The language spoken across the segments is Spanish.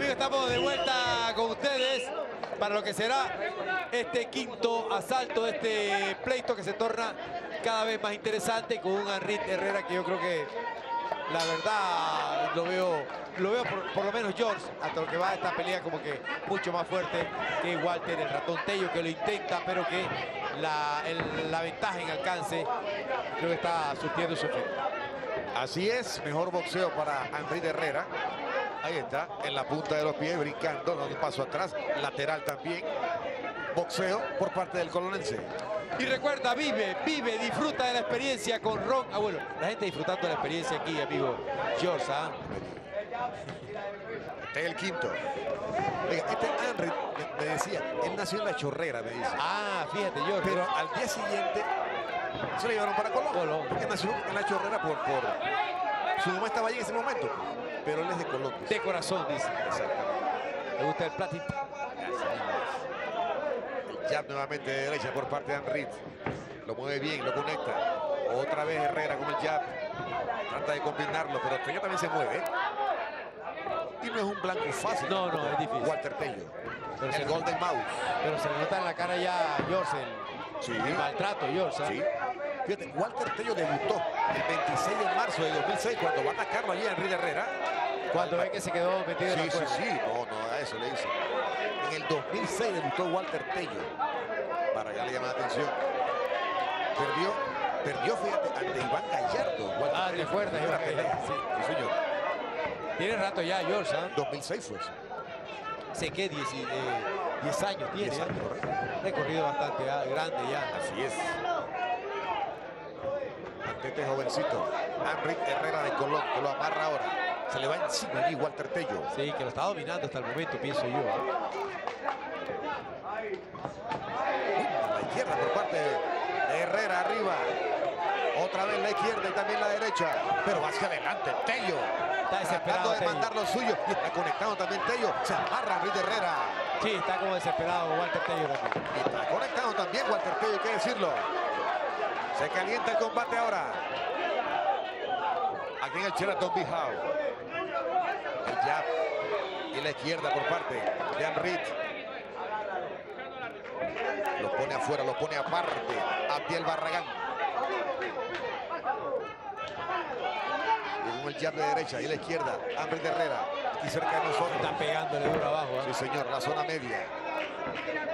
Amigos, estamos de vuelta con ustedes para lo que será este quinto asalto, este pleito que se torna cada vez más interesante con un Henry Herrera que yo creo que la verdad lo veo, lo veo por, lo menos George, hasta lo que va a esta pelea como que mucho más fuerte que Walter, el ratón Tello que lo intenta, pero que la, ventaja en alcance creo que está surtiendo su efecto. Así es, mejor boxeo para Henry Herrera. Ahí está, en la punta de los pies, brincando, dando un paso atrás, lateral también. Boxeo por parte del colonense. Y recuerda, vive, vive, disfruta de la experiencia con Ron. Ah, bueno, la gente disfrutando de la experiencia aquí, amigo George, ¿ah? Este es el quinto. este Henry me, decía, él nació en la chorrera, me dice. Ah, fíjate, George. Pero al día siguiente se lo llevaron para Colón. Colón. Porque nació en la chorrera por, por... Su mamá estaba allí en ese momento pero él es de Colón. De corazón, dice. Le gusta el platito. El jab nuevamente de derecha por parte de Henry. Lo mueve bien, lo conecta. Otra vez Herrera con el jab. Trata de combinarlo, pero Tello también se mueve. Y no es un blanco fácil. No, no, es difícil. Walter Tello. Pero el Golden Mouse. Pero se le nota en la cara ya George el, maltrato, George. Sí. Fíjate, Walter Tello debutó el 26 de marzo de 2006 cuando va a atacarlo allí a Henry Herrera. Cuando ve que se quedó metido sí, en la Sí, sí, no, no, a eso le dice. En el 2006 debutó Walter Tello. Para que le llame la atención. Perdió, perdió, fíjate, ante Iván Gallardo. Walter ah, te acuerdas, Sí, sí, señor. Tiene rato ya, George, ¿ah? 2006 fue eso. Sé que 10 eh, años tiene. 10 años, Recorrido bastante ah, grande ya. Así es este jovencito, Henry Herrera de Colón, que lo amarra ahora. Se le va encima allí Walter Tello. Sí, que lo está dominando hasta el momento, pienso yo. la izquierda por parte de Herrera arriba. Otra vez la izquierda y también la derecha. Pero va hacia adelante, Tello. Está desesperado. de mandar lo suyo. Y está conectado también Tello. Se amarra Henry Herrera. Sí, está como desesperado Walter Tello Y está conectado también Walter Tello, hay que decirlo. Se calienta el combate ahora. Aquí en el Sheraton Bijao. El jab y la izquierda por parte de Henry. Lo pone afuera, lo pone aparte. Abdiel Barragán. Y con el jab de derecha y la izquierda. Henry Herrera. Aquí cerca de nosotros. Está pegándole duro abajo. ¿eh? Sí, señor. La zona media.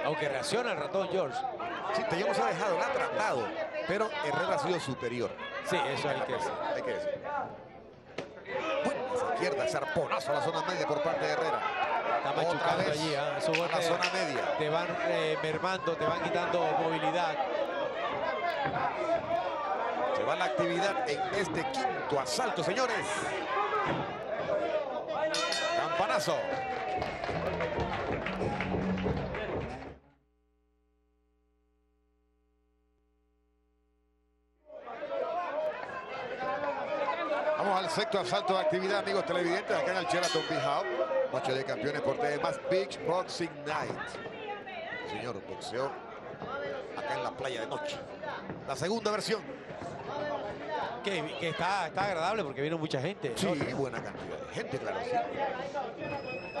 Aunque reacciona el ratón George. Sí, te hemos dejado, la ha tratado, pero Herrera ha sido superior. Sí, eso hay que decir. Hay que decir. Buena izquierda, zarponazo a la zona media por parte de Herrera. Está machucando allí, ¿eh? a la zona media. Te van eh, mermando, te van quitando movilidad. Se va la actividad en este quinto asalto, señores. Campanazo. Sexto asalto de actividad, amigos televidentes, acá en el Sheraton Bijao. Noche de campeones por más Beach Boxing Night. Señor, boxeo acá en la playa de noche. La segunda versión. Que, está, está agradable porque vino mucha gente. Sí, buena cantidad de gente, claro.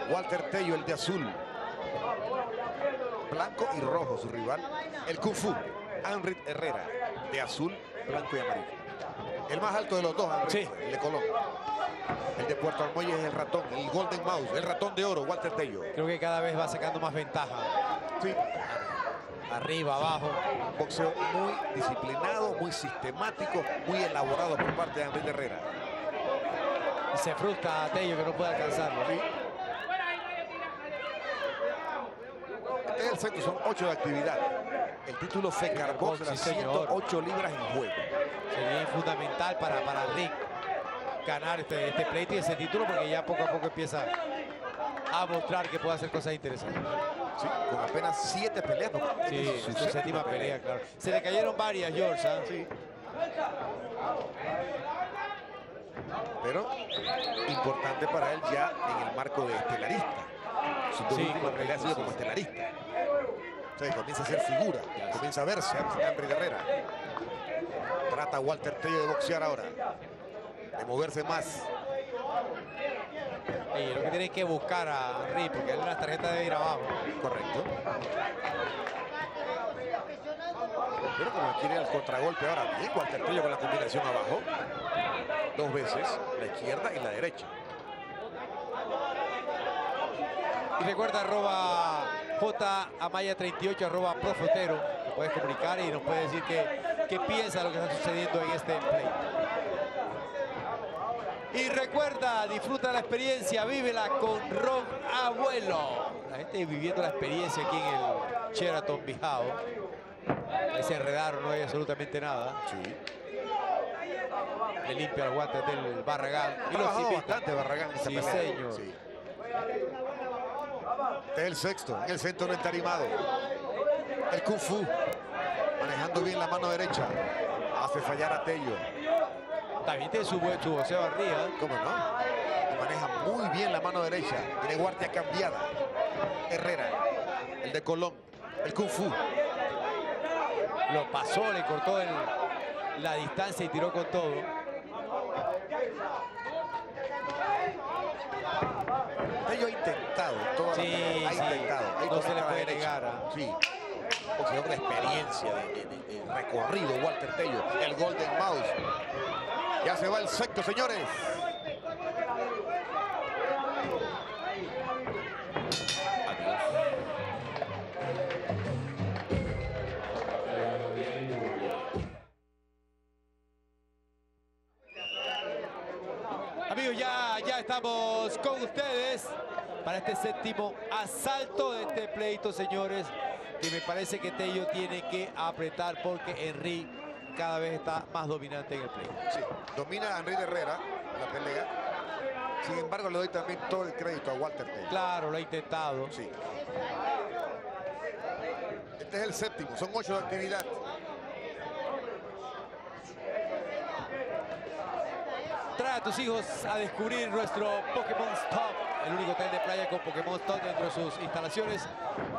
Walter Tello, el de azul. Blanco y rojo su rival. El Kung Fu, Henry Herrera, de azul, blanco y amarillo. El más alto de los dos, sí. el de Colón. El de Puerto Armoya es el ratón, el Golden Mouse, el ratón de oro, Walter Tello. Creo que cada vez va sacando más ventaja. Sí. Arriba, abajo. Boxeo muy disciplinado, muy sistemático, muy elaborado por parte de Andrés Herrera. Y se frustra a Tello que no puede alcanzarlo. Este es el centro, son ocho de actividad. El título FECAR Box, sí, 108 libras en juego sería fundamental para, para Rick ganar este, este pleito y ese título porque ya poco a poco empieza a mostrar que puede hacer cosas interesantes. Sí, con apenas siete peleas. Sí, su, séptima pelea, claro. Se le cayeron varias, George. ¿ah? Sí. Pero importante para él ya en el marco de estelarista. Su sí, última pelea ha sido como estelarista. O sea, comienza a ser figura, comienza a verse Henry Guerrera. Trata Walter Tello de boxear ahora. De moverse más. Y lo que tienen que buscar a Henry, porque él la tarjeta debe ir abajo. Correcto. Pero como quiere el contragolpe ahora bien, Walter Tello con la combinación abajo. Dos veces, la izquierda y la derecha. Y recuerda arroba J Amaya 38 arroba Profotero. Te puedes comunicar y nos puede decir qué, piensa lo que está sucediendo en este play. Y recuerda, disfruta la experiencia, vívela con Ron Abuelo. La gente viviendo la experiencia aquí en el Sheraton Bijao. Ahí se enredaron, no hay absolutamente nada. Sí. Le limpia los guantes del Barragán. Y lo bastante Barragán en Sí, pelea. señor. Sí. Este es el sexto, el centro entarimado. El Kung Fu. Manejando bien la mano derecha. Hace fallar a Tello. También tiene su su boxeo arriba. ¿Cómo no? Y maneja muy bien la mano derecha. Tiene guardia cambiada. Herrera. El de Colón. El Kung Fu. Lo pasó, le cortó el- la distancia y tiró con todo. Tello ha intentado. Toda Sí, la carrera, ha sí. intentado. Ahí No se le puede negar a- Sí. Boxeador de experiencia, de, de- de- de recorrido, Walter Tello. El Golden Mouse. Ya se va el sexto, señores. Ya, ya estamos con ustedes para este séptimo asalto de este pleito, señores. Que me parece que Tello tiene que apretar porque Henry cada vez está más dominante en el pleito. Sí, domina a Henry Herrera la pelea. Sin embargo, le doy también todo el crédito a Walter Tello. Claro, lo ha intentado. Sí. Este es el séptimo, son ocho de actividad. Trae a tus hijos a descubrir nuestro Pokémon Stop, el único hotel de playa con Pokémon Stop dentro de sus instalaciones.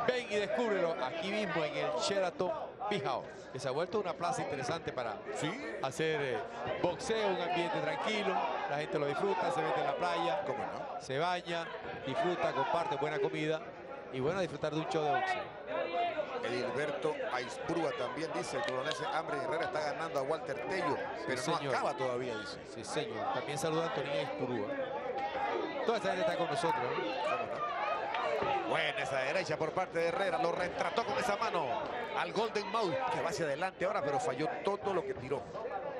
Ven y descúbrelo aquí mismo en el Sheraton Bijao, que se ha vuelto una plaza interesante para Sí. hacer eh, boxeo, un ambiente tranquilo, la gente lo disfruta, se mete en la playa, ¿Cómo no? se baña, disfruta, comparte buena comida y bueno, disfrutar de un show de boxeo. Edilberto Aisprúa también dice, el coronense Hambre Herrera está ganando a Walter Tello, pero no señor. acaba todavía, dice. Sí, señor. También saluda a Antonio Espurúa. Toda esta gente está con nosotros. ¿no? ¿Cómo no? Buena esa derecha por parte de Herrera, lo retrató con esa mano al Golden Mouse, que va hacia adelante ahora, pero falló todo lo que tiró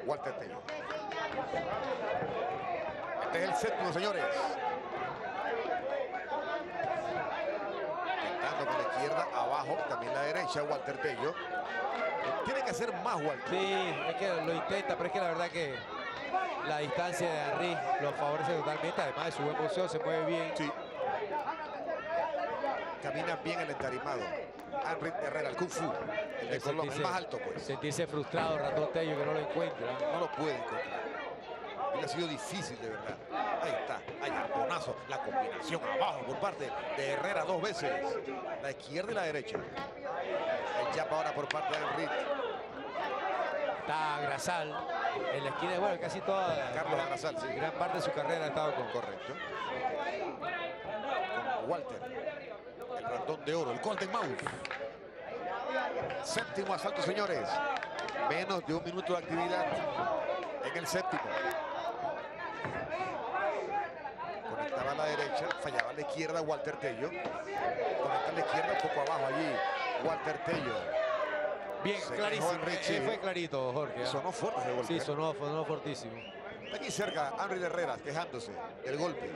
Walter Tello. Este es el séptimo, señores. Intentando con la izquierda, abajo, también la derecha, Walter Tello. Tiene que hacer más, Walter. Sí, es que lo intenta, pero es que la verdad que la distancia de Henry lo favorece totalmente. Además de su buen boxeo, se mueve bien. Sí. Camina bien el entarimado. Henry Herrera, el Kung Fu. El de el Sentirse- más alto, pues. Sentirse frustrado, Ratón Tello, que no lo encuentra. No lo puede encontrar. Y ha sido difícil, de verdad. Arponazo. La combinación abajo por parte de Herrera dos veces. La izquierda y la derecha. El jab ahora por parte de Henry. Está Grasal en la esquina. Bueno, casi toda. Carlos gran, Grasal, sí. gran parte de su carrera ha estado con Correcto. Con Walter. El ratón de oro. El Golden Mouse. Séptimo asalto, señores. Menos de un minuto de actividad en el séptimo. Conectaba a la derecha, fallaba a la izquierda Walter Tello. Conecta a la izquierda un poco abajo allí Walter Tello. Bien, Se clarísimo. Eh, sí. fue clarito, Jorge. ¿ah? Sonó fuerte ese golpe. Sí, sonó, sonó fortísimo. Está aquí cerca Henry Herrera quejándose del golpe.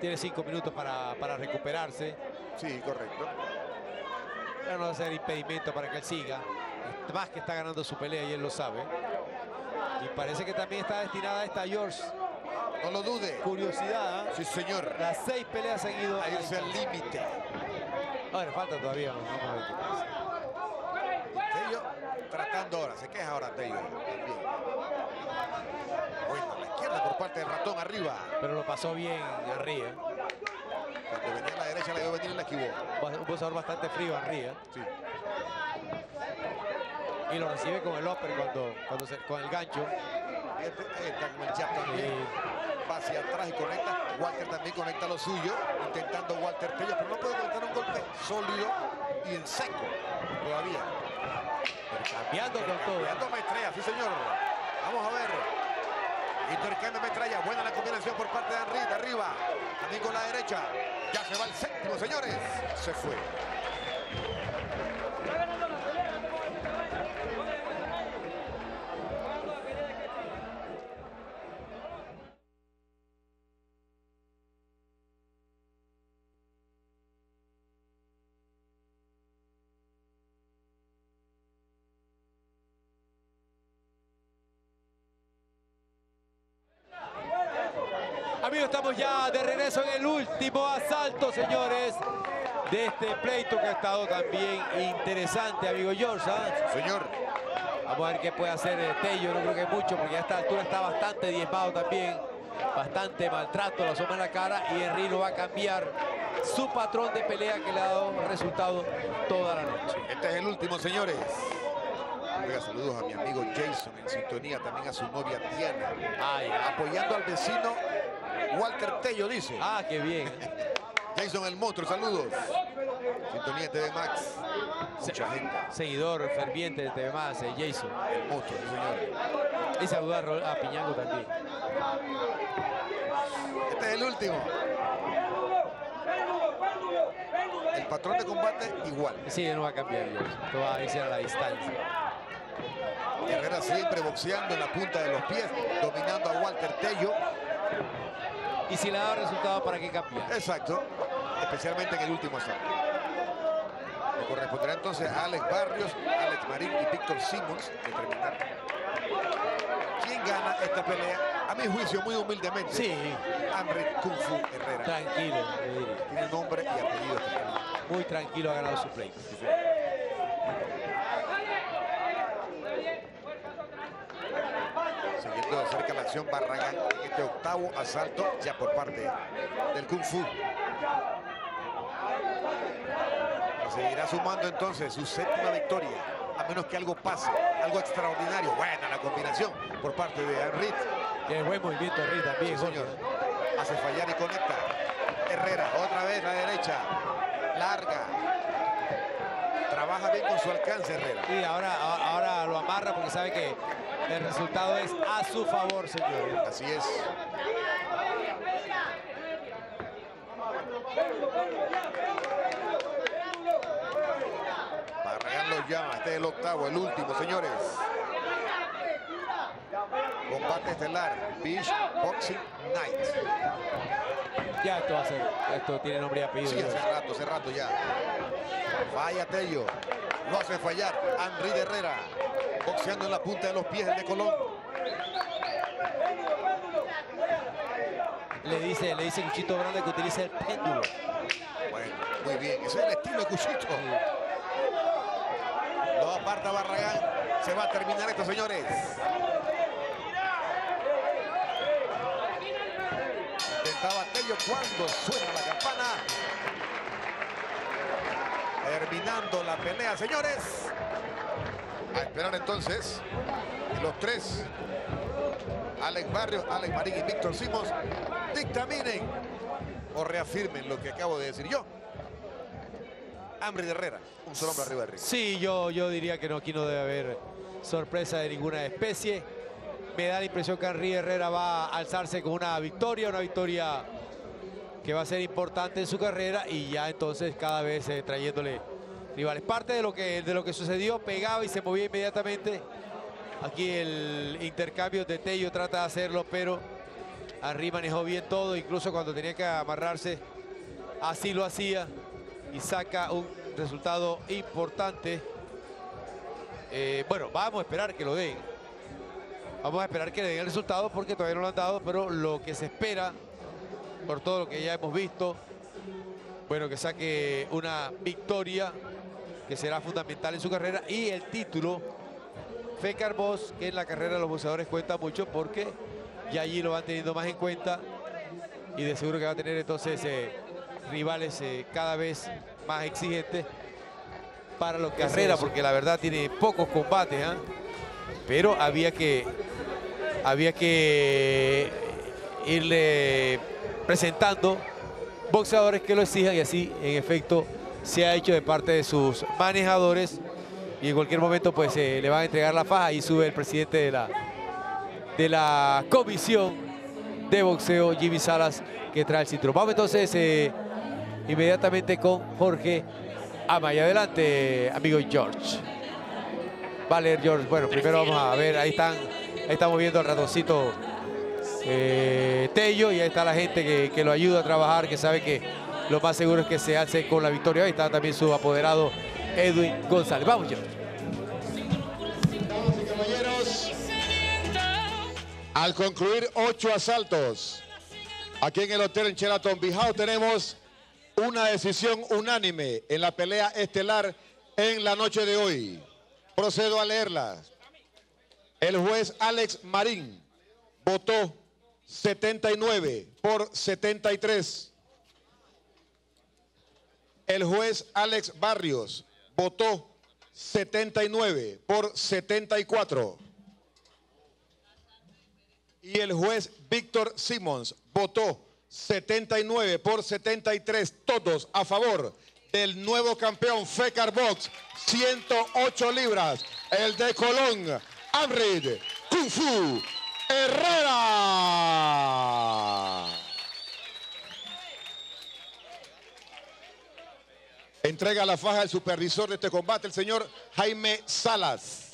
Tiene cinco minutos para, para recuperarse. Sí, correcto. Pero no va a ser impedimento para que él siga. Más que está ganando su pelea y él lo sabe. Y parece que también está destinada a esta George. No lo dude. Curiosidad. ¿ah? Sí, señor. Las seis peleas seguidas. A irse al límite. Ahora falta todavía. Pasa. Tello tratando ahora, se queja ahora Tello. Bueno, la izquierda por parte del ratón arriba. Pero lo pasó bien arriba. Cuando venía a la derecha le dio venir y la esquivó. Un boxeador bastante frío arriba. Sí. Y lo recibe con el upper cuando, cuando se- con el gancho. El jab también. Va hacia atrás y conecta. Walter también conecta lo suyo, intentando Walter Tello, pero no puede conectar un golpe sólido y en seco todavía. Cambiando con todo. Cambiando Maestría, sí señor. Vamos a ver. Intercambio metralla. Buena la combinación por parte de Henry. De arriba. También con la derecha. Ya se va el séptimo, señores. Se fue. Amigos, estamos ya de regreso en el último asalto, señores, de este pleito que ha estado también interesante, amigo George. ¿ah? Señor. Vamos a ver qué puede hacer el Tello, no creo que mucho, porque a esta altura está bastante diezmado también. Bastante maltrato, la sombra en la cara y Henry no va a cambiar su patrón de pelea que le ha dado resultado toda la noche. Este es el último, señores. Oiga, saludos a mi amigo Jason en sintonía, también a su novia Diana. Ay, Apoyando al vecino Walter Tello, dice. ah, qué bien. Jason el monstruo, saludos. Sintonía de TV Max. Mucha gente. Seguidor ferviente de TV Más, eh, Jason. El monstruo, sí, señor. Y saludar a Piñango también. Este es el último. El patrón de combate igual. Sí, no va a cambiar. Esto va a irse a la distancia. Herrera siempre boxeando en la punta de los pies, dominando a Walter Tello. Y si le dado resultado, ¿para qué cambiar? Exacto, especialmente en el último asalto. Le corresponderá entonces a Alex Barrios, Alex Marín y Víctor Simmons determinar quién gana esta pelea. A mi juicio, muy humildemente, Sí, Hambre Kung Fu Herrera. tranquilo. Tiene nombre y apellido. Muy tranquilo ha ganado su pleito. Siguiendo de cerca la acción Barragán en este octavo asalto ya por parte del Kung Fu. Seguirá sumando entonces su séptima victoria, a menos que algo pase, algo extraordinario. Buena la combinación por parte de Henry. Tiene buen movimiento Henry también. Sí, señor. Hace fallar y conecta. Herrera, otra vez la derecha. Larga. Trabaja bien con su alcance Herrera. Y ahora, ahora lo amarra porque sabe que el resultado es a su favor, señor. Así es. Los llama. Este es el octavo, el último, señores. Combate estelar. Beach Boxing Night. Ya esto va a ser, esto tiene nombre y apellido. Sí, hace rato, hace rato ya. Falla Tello. Lo hace fallar. Henry de Herrera. Boxeando en la punta de los pies el de Colón. Le dice, le dice Cuchito Grande que utilice el péndulo. Bueno, muy bien. Ese es el estilo de Cuchito. Lo aparta Barragán. Se va a terminar esto, señores. Intentaba Tello cuando suena la campana. Terminando la pelea, señores. A esperar entonces los tres, Alex Barrios, Alex Marín y Víctor Simos, dictaminen o reafirmen lo que acabo de decir yo. Hambre de Herrera, un solo hombre arriba de ring. Sí, yo, yo diría que no, aquí no debe haber sorpresa de ninguna especie. Me da la impresión que Henry Herrera va a alzarse con una victoria, una victoria que va a ser importante en su carrera y ya entonces cada vez eh, trayéndole rivales. Parte de lo, que, de lo que sucedió, pegaba y se movía inmediatamente. Aquí el intercambio de Tello trata de hacerlo, pero Henry manejó bien todo, incluso cuando tenía que amarrarse, así lo hacía y saca un resultado importante. Eh, bueno, vamos a esperar que lo den. Vamos a esperar que le den el resultado porque todavía no lo han dado, pero lo que se espera, por todo lo que ya hemos visto, bueno, que saque una victoria que será fundamental en su carrera. Y el título Fecar Boss, que en la carrera de los boxeadores cuenta mucho porque ya allí lo van teniendo más en cuenta. Y de seguro que va a tener entonces eh, rivales eh, cada vez más exigentes para lo que carrera, porque la verdad tiene pocos combates, ¿ah? pero había que había que irle presentando boxeadores que lo exijan y así en efecto se ha hecho de parte de sus manejadores y en cualquier momento pues le van a entregar la faja y sube el presidente de la, de la comisión de boxeo Jimmy Salas que trae el cinturón. Vamos entonces eh, inmediatamente con Jorge Amaya. Adelante, amigo George. Vale, George. Bueno, primero vamos a ver, ahí están, ahí estamos viendo el ratoncito eh, Tello y ahí está la gente que, que, lo ayuda a trabajar, que sabe que lo más seguro es que se hace con la victoria. Ahí está también su apoderado Edwin González. Vamos, George. Damas y caballeros, al concluir ocho asaltos, aquí en el hotel en Sheraton Bijao tenemos una decisión unánime en la pelea estelar en la noche de hoy. Procedo a leerla. El juez Alex Marín votó 79 por 73. El juez Alex Barrios votó 79 por 74. Y el juez Víctor Simmons votó 79 por 73, todos a favor del nuevo campeón Fecar Box, 108 libras, el de Colón, Amrid Kung Fu Herrera. Entrega la faja al supervisor de este combate, el señor Jaime Salas.